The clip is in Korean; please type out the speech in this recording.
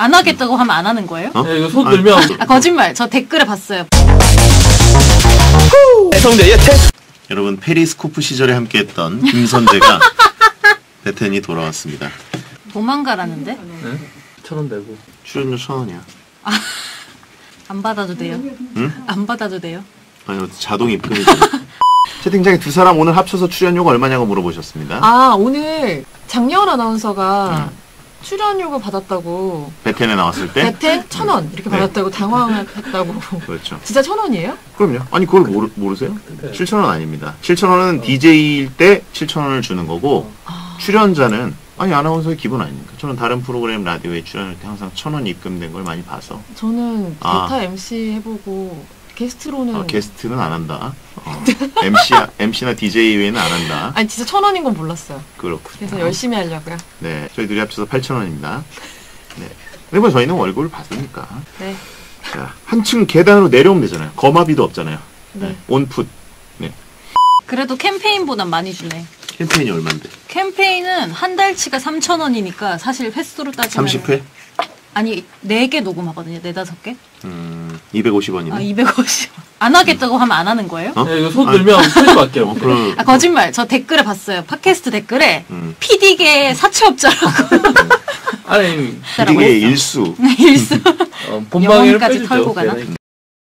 안 하겠다고 하면 안 하는 거예요? 어? 네, 이거 손 들면 아, 거짓말. 저 댓글에 봤어요. 성대의 테스트 여러분 페리스코프 시절에 함께했던 김선재가 베텐이 돌아왔습니다. 도망가라는데? 네? 천원 내고 출연료 천 원이야. 안 받아도 돼요? 응? 안 받아도 돼요? 아니 자동 입금이잖아. 채팅창에 두 사람 오늘 합쳐서 출연료가 얼마냐고 물어보셨습니다. 아 오늘 장예원 아나운서가 출연료가 받았다고 베텐에 나왔을 때. 베텐 천 원 이렇게 네. 받았다고 당황했다고 그렇죠. 진짜 천 원이에요? 그럼요. 아니 그걸 모르, 모르세요? 네. 7천 원 아닙니다. 7천 원은 DJ일 때 7천 원을 주는 거고 출연자는 아니 아나운서의 기본 아닙니까? 저는 다른 프로그램 라디오에 출연할 때 항상 천 원 입금된 걸 많이 봐서 저는 아. 베텐 MC 해보고 게스트로는 어, 게스트는 안 한다. 어, MC MC나 DJ 외에는 안 한다. 아니 진짜 천 원인 건 몰랐어요. 그렇군요. 그래서 열심히 하려고요. 네, 저희 둘이 합쳐서 8천 원입니다. 네. 근데 뭐 저희는 월급을 받으니까. 네. 자, 한층 계단으로 내려오면 되잖아요. 거마비도 없잖아요. 네. 온풋. 그래도 캠페인보단 많이 주네. 캠페인이 얼만데? 캠페인은 한 달치가 3,000원이니까 사실 횟수로 따지면 30회? 아니 4개 녹음하거든요. 4, 5개? 음, 250원이네. 아 250원. 안 하겠다고 하면 안 하는 거예요? 어? 네, 이거 손. 들면 소리 밖에 어, 그럼, 아 거짓말. 저 댓글에 봤어요. 팟캐스트 댓글에 음, PD계 사채업자라고 아니 이게. 일수. 일수 어, 영혼까지 빼주죠 털고 가나? 걔는.